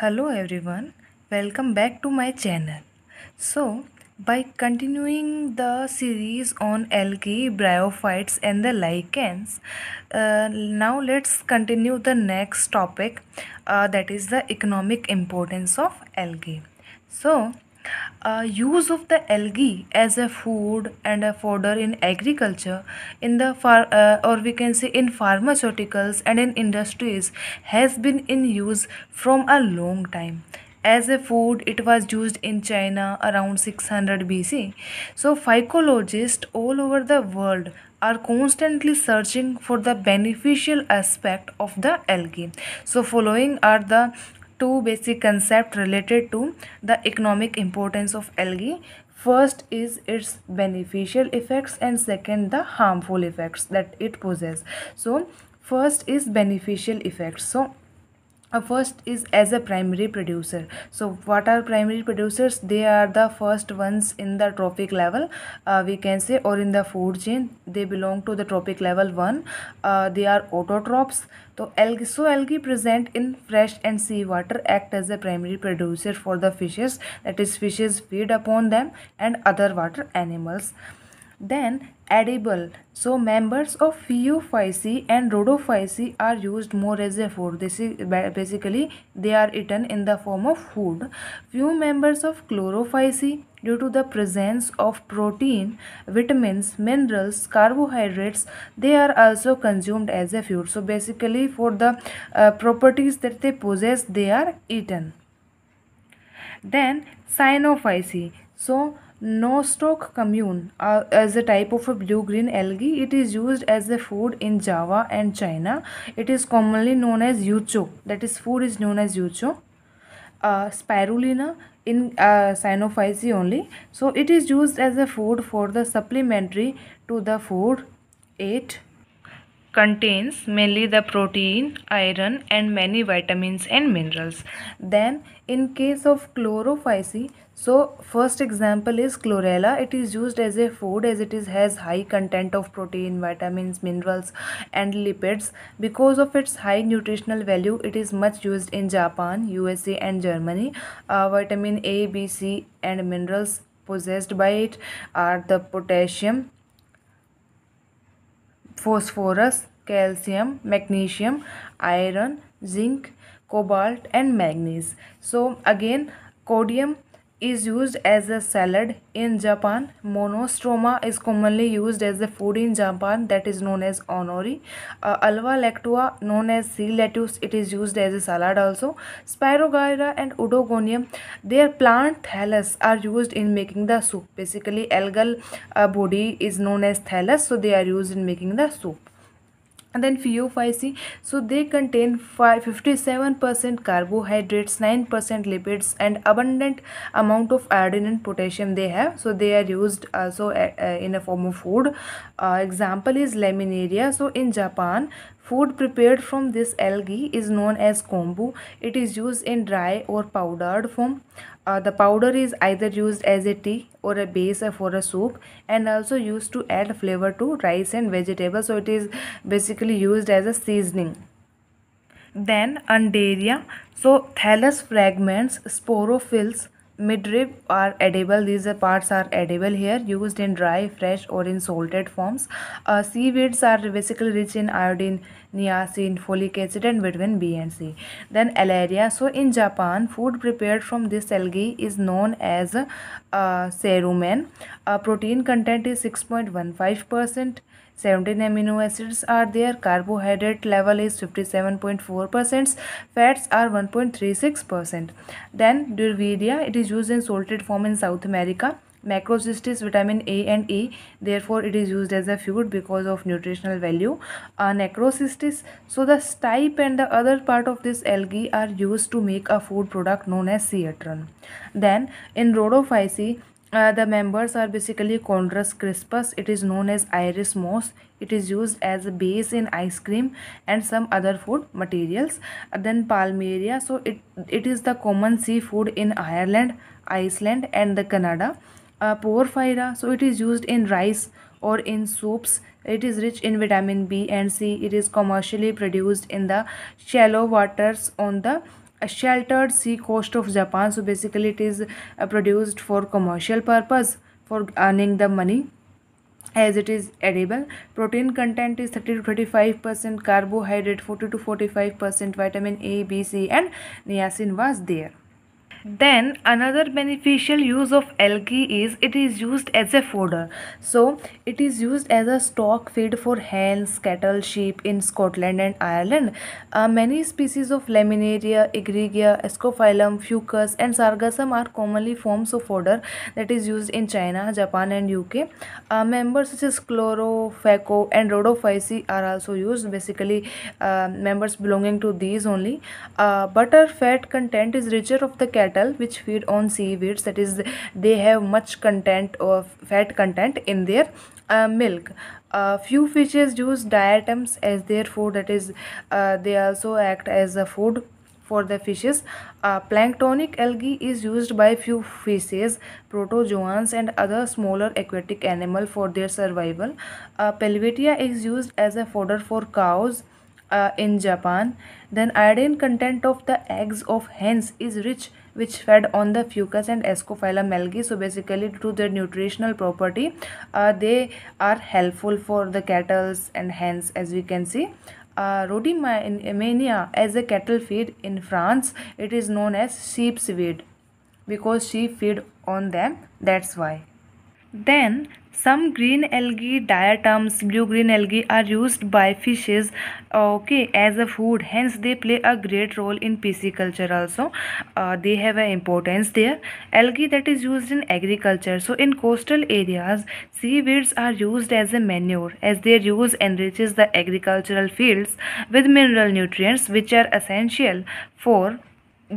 Hello everyone, welcome back to my channel. So, by continuing the series on algae, bryophytes and the lichens, uh, now let's continue the next topic uh, that is the economic importance of algae. So, uh, use of the algae as a food and a fodder in agriculture in the far uh, or we can say in pharmaceuticals and in industries has been in use from a long time. As a food it was used in china around 600 bc so phycologists all over the world are constantly searching for the beneficial aspect of the algae. So following are the two basic concepts related to the economic importance of algae. First is its beneficial effects and second the harmful effects that it possesses so first is beneficial effects. So first is as a primary producer. So what are primary producers? They are the first ones in the trophic level uh, we can say or in the food chain. They belong to the trophic level 1 uh, they are autotrophs. So algae, so algae present in fresh and sea water act as a primary producer for the fishes that is fishes feed upon them and other water animals then edible. So members of Phaeophyceae and Rhodophyceae are used more as a food. This is basically they are eaten in the form of food. Few members of Chlorophyceae due to the presence of protein vitamins minerals carbohydrates they are also consumed as a food. So basically for the uh, properties that they possess they are eaten. Then Cyanophyceae so Nostoc commune uh, as a type of a blue-green algae. It is used as a food in Java and China. It is commonly known as yucho. That is food is known as yucho. Uh, spirulina in uh, only. So it is used as a food for the supplementary to the food 8 contains mainly the protein, iron and many vitamins and minerals. Then in case of chlorophyceae, so first example is chlorella. It is used as a food as it is has high content of protein, vitamins, minerals and lipids. Because of its high nutritional value, it is much used in Japan, USA and Germany. Uh, vitamin A, B, C and minerals possessed by it are the potassium, phosphorus, calcium, magnesium, iron, zinc, cobalt and manganese. So again codium is used as a salad in Japan. Monostroma is commonly used as a food in Japan that is known as onori. Uh, Ulva lactuca known as sea lettuce it is used as a salad also. Spirogyra and Oedogonium their plant thallus are used in making the soup. Basically algal uh, body is known as thallus so they are used in making the soup and then Phaeophyceae so they contain 57% carbohydrates 9% lipids and abundant amount of iodine and potassium they have so they are used also uh, uh, in a form of food uh, example is laminaria so in Japan Food prepared from this algae is known as kombu. It is used in dry or powdered form. Uh, the powder is either used as a tea or a base for a soup and also used to add flavor to rice and vegetables. So it is basically used as a seasoning. Then Undaria. So thallus fragments, sporophylls, midrib are edible. These parts are edible here used in dry fresh or in salted forms. Uh, seaweeds are basically rich in iodine niacin folic acid and vitamin b and c. Then alaria so in japan food prepared from this algae is known as uh, cerumen. Uh, protein content is 6.15 percent 17 amino acids are there. Carbohydrate level is 57.4 percent. Fats are 1.36 percent. Then durvillaea it is used in salted form in south america. Macrocystis vitamin a and e. Therefore it is used as a food because of nutritional value. Uh, nereocystis so the stipe and the other part of this algae are used to make a food product known as citron. Then in rhodophyceae uh, the members are basically Chondrus crispus. It is known as iris moss. It is used as a base in ice cream and some other food materials. Uh, then Palmaria. So it, it is the common seafood in Ireland, Iceland and the Canada. Uh, Porphyra. So it is used in rice or in soups. It is rich in vitamin B and C. It is commercially produced in the shallow waters on the a sheltered sea coast of Japan. So basically, it is uh, produced for commercial purpose for earning the money as it is edible protein content is 30 to 35 percent carbohydrate 40 to 45 percent vitamin a b c and niacin was there then another beneficial use of algae is it is used as a fodder. So it is used as a stock feed for hens cattle sheep in scotland and ireland. Uh, many species of laminaria egregia ascophyllum fucus and sargassum are commonly forms of fodder that is used in china japan and uk uh, members such as chlorophyceae and rhodophyceae are also used. Basically uh, members belonging to these only. Uh, butter fat content is richer of the cattle cattle which feed on seaweeds that is they have much content of fat content in their uh, milk. Uh, few fishes use diatoms as their food that is uh, they also act as a food for the fishes. Uh, planktonic algae is used by few fishes protozoans and other smaller aquatic animal for their survival. Uh, pelvetia is used as a fodder for cows uh, in Japan. Then iodine content of the eggs of hens is rich which fed on the fucus and ascophyllum algae. So basically to their nutritional property uh, they are helpful for the cattle and hens as we can see. Uh, Rhodymenia as a cattle feed in France it is known as sheep's weed because sheep feed on them that's why. Then some green algae diatoms blue-green algae are used by fishes okay as a food. Hence they play a great role in pisciculture also. Uh, they have an importance there. Algae that is used in agriculture. So in coastal areas seaweeds are used as a manure as their use enriches the agricultural fields with mineral nutrients which are essential for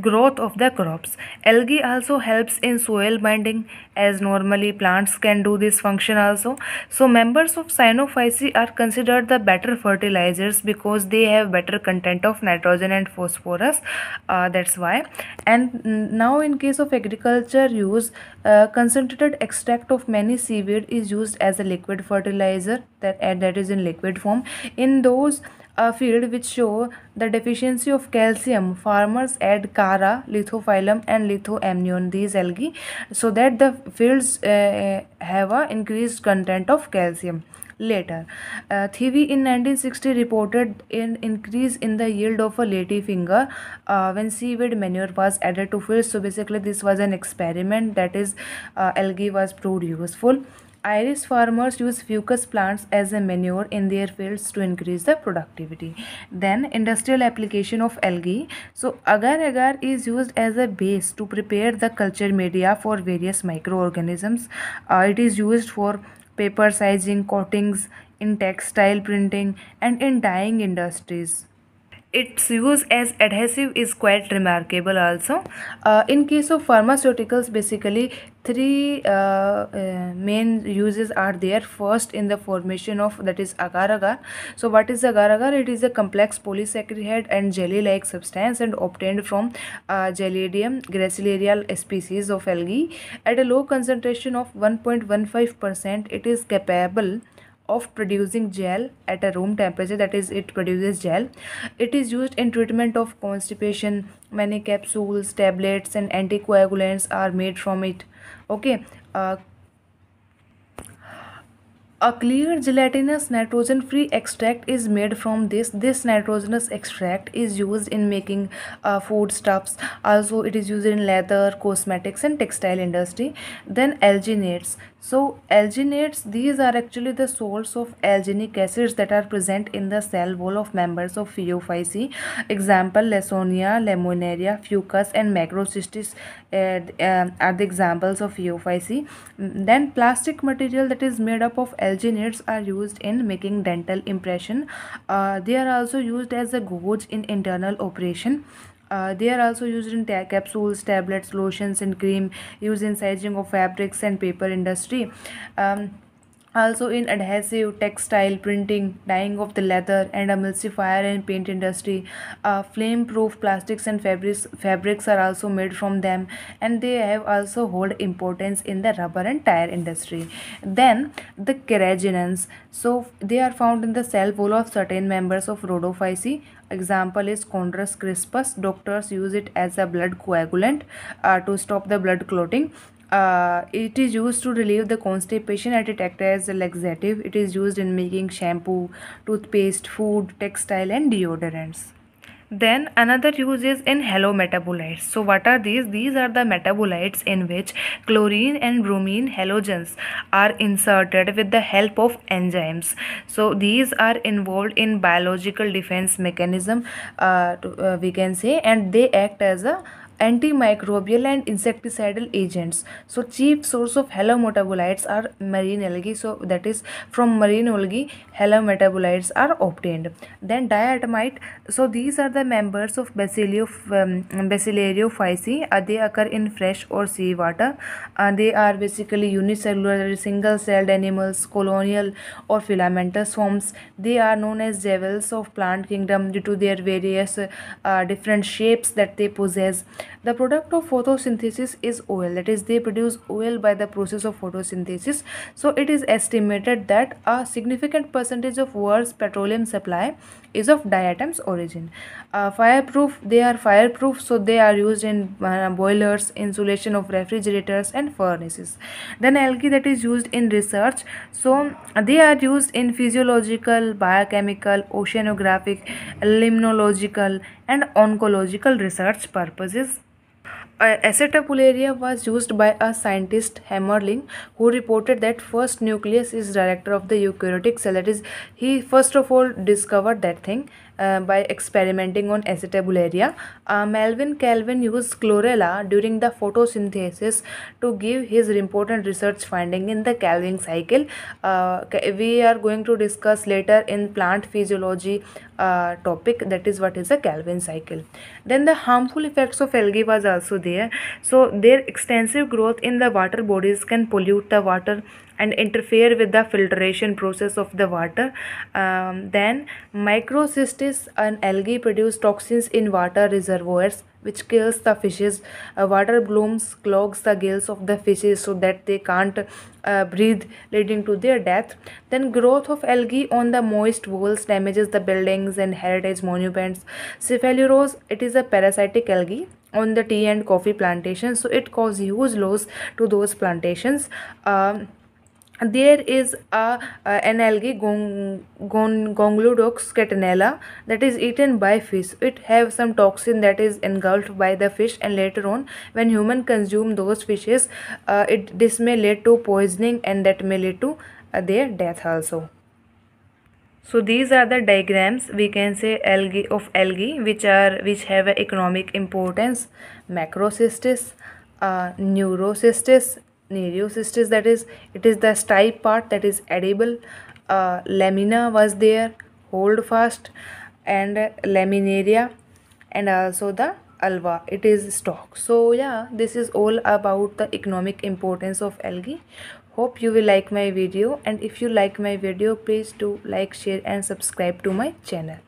growth of the crops. Algae also helps in soil binding as normally plants can do this function also. So members of Cyanophyceae are considered the better fertilizers because they have better content of nitrogen and phosphorus. Uh, that's why. And now in case of agriculture use, uh, concentrated extract of many seaweed is used as a liquid fertilizer that, uh, that is in liquid form. In those a field which show the deficiency of calcium, farmers add Chara, Lithophyllum and Lithothamnion, these algae, so that the fields uh, have a increased content of calcium. Later, uh, Thiwi in 1960 reported an increase in the yield of a ladyfinger uh, when seaweed manure was added to fields. So basically, this was an experiment that is uh, algae was proved useful. Irish farmers use fucus plants as a manure in their fields to increase the productivity. Then industrial application of algae. So agar-agar is used as a base to prepare the culture media for various microorganisms. Uh, it is used for paper sizing, coatings, in textile printing and in dyeing industries its use as adhesive is quite remarkable also. Uh, in case of pharmaceuticals basically three uh, uh, main uses are there. First in the formation of that is agar agar. So what is agar agar? It is a complex polysaccharide and jelly like substance and obtained from uh, Gelidium gracilaria species of algae. At a low concentration of 1.15 percent it is capable of producing gel at a room temperature that is it produces gel. It is used in treatment of constipation. Many capsules tablets and anticoagulants are made from it. Okay uh, a clear gelatinous nitrogen-free extract is made from this. This nitrogenous extract is used in making uh, foodstuffs. Also, it is used in leather, cosmetics and textile industry. Then alginates. So, alginates, these are actually the source of alginic acids that are present in the cell wall of members of Phaeophyceae. Example, Lawsonia, Laminaria, Fucus and Macrocystis uh, uh, are the examples of Phaeophyceae. Then, plastic material that is made up of alginates are used in making dental impression. Uh, they are also used as a gauge in internal operation. Uh, they are also used in capsules, tablets, lotions, and cream used in sizing of fabrics and paper industry. Um, also in adhesive textile printing dyeing of the leather and emulsifier and paint industry. Uh, flame proof plastics and fabrics fabrics are also made from them and they have also hold importance in the rubber and tire industry. Then the carrageenans. So they are found in the cell wall of certain members of rhodophyceae example is chondrus crispus. Doctors use it as a blood coagulant uh, to stop the blood clotting uh, it is used to relieve the constipation and it acts as a laxative. It is used in making shampoo, toothpaste, food, textile and deodorants. Then another use is in halometabolites. So what are these? These are the metabolites in which chlorine and bromine halogens are inserted with the help of enzymes. So these are involved in biological defense mechanism uh, to, uh, we can say and they act as a antimicrobial and insecticidal agents. So chief source of halometabolites are marine algae. So that is from marine algae halometabolites are obtained. Then diatomite. So these are the members of Bacillio, um, uh, they occur in fresh or sea water uh, they are basically unicellular single celled animals colonial or filamentous forms. They are known as jewels of plant kingdom due to their various uh, different shapes that they possess the product of photosynthesis is oil. That is they produce oil by the process of photosynthesis. So it is estimated that a significant percentage of world's petroleum supply is of diatoms origin. Uh, fireproof they are fireproof so they are used in uh, boilers insulation of refrigerators and furnaces. Then algae that is used in research so they are used in physiological biochemical oceanographic limnological and oncological research purposes acetabularia was used by a scientist Hammerling who reported that first nucleus is director of the eukaryotic cell. That is he first of all discovered that thing uh, by experimenting on acetabularia. Uh, Melvin Calvin used chlorella during the photosynthesis to give his important research finding in the Calvin cycle. Uh, we are going to discuss later in plant physiology uh, topic that is what is a Calvin cycle. Then the harmful effects of algae was also there. So their extensive growth in the water bodies can pollute the water and interfere with the filtration process of the water. Um, then microcystis and algae produce toxins in water reservoirs which kills the fishes. Uh, water blooms clogs the gills of the fishes so that they can't uh, breathe leading to their death. Then growth of algae on the moist walls damages the buildings and heritage monuments. Cephaleuros, it is a parasitic algae on the tea and coffee plantations so it causes huge loss to those plantations. Um, there is a, an algae gong, gong, Gonyaulax catenella that is eaten by fish. It have some toxin that is engulfed by the fish and later on when human consume those fishes uh, it this may lead to poisoning and that may lead to uh, their death also. So these are the diagrams we can say algae of algae which are which have economic importance. Macrocystis uh, neurocystis nereocystis that is it is the stipe part that is edible. Uh, lamina was there hold fast and laminaria and also the alva it is stock. So yeah this is all about the economic importance of algae. Hope you will like my video and if you like my video please do like share and subscribe to my channel